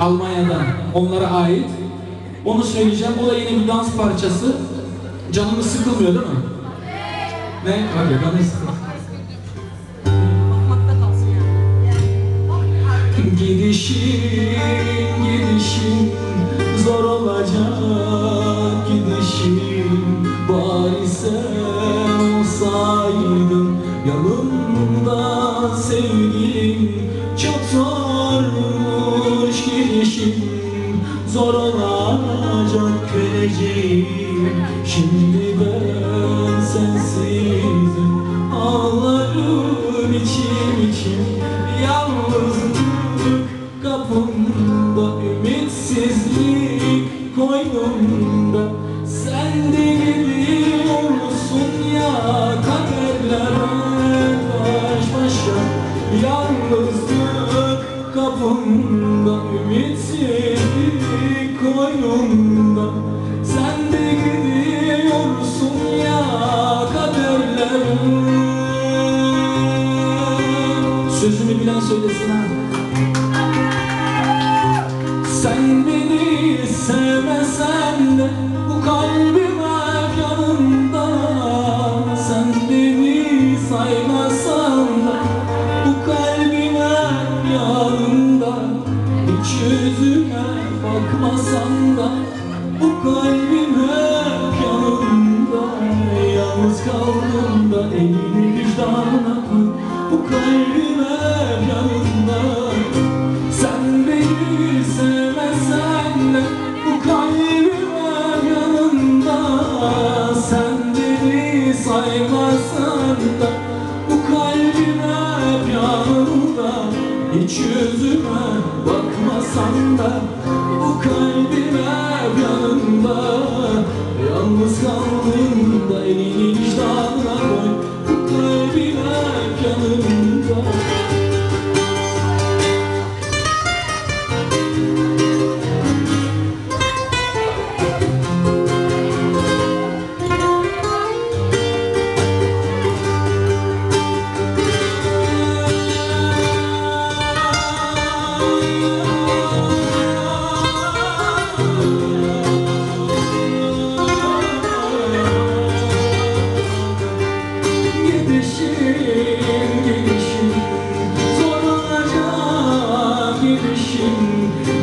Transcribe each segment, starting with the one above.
Almanya'dan onlara ait. Onu söyleyeceğim. O da yine bir dans parçası. Canımız sıkılmıyor değil mi? Ne? Canım sıkılmıyor. Gidişin, gidişin zor olacak gidişin Bari sen olsaydın yanımda sevgilim geleceğim ben sensizim. Ağlarım içim içim. Yalnızlık kapımda ümitsizlik koynumda. Sen de gidiyorsun ya kaderlere baş başa. Yalnızlık kapımda ümitsizlik koynumda Sözünü bilen söylesin ha sen beni sevmesen de bu kalbim hep yanında Sen beni saymasan da bu kalbim hep yanında Hiç yüzüme bakmasan da bu kalbim hep yanında Yalnız kaldığımda elini saymasan da bu kalbim hep yanında Hiç yüzüme bakmasan da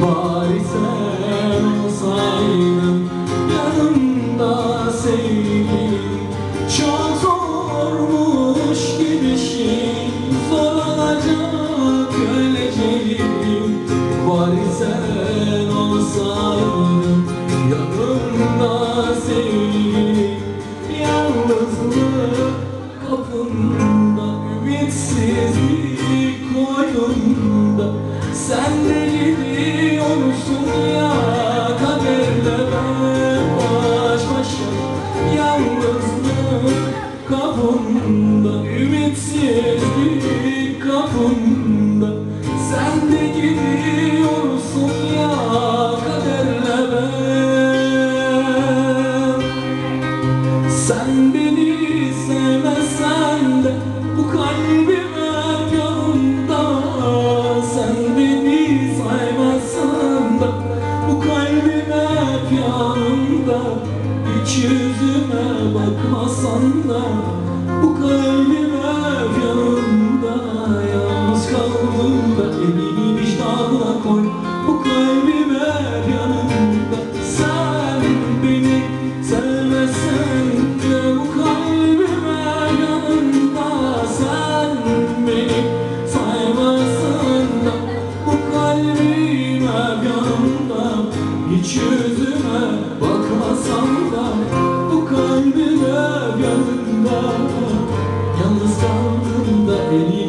Bari sen olsaydın Yanımda sevgilim yüzüme bakmasan da bu kalbim hep yanımda. Yalnız kaldığımda elini vicdanına koy. Bu kalbim hep yanımda. Sen beni sevmesen de bu kalbim hep yanımda. Sen beni saymasan da bu kalbim hep yanımda. Hiç yüzüme olmasam da bu kalbime gönder Yalnız kaldığımda elini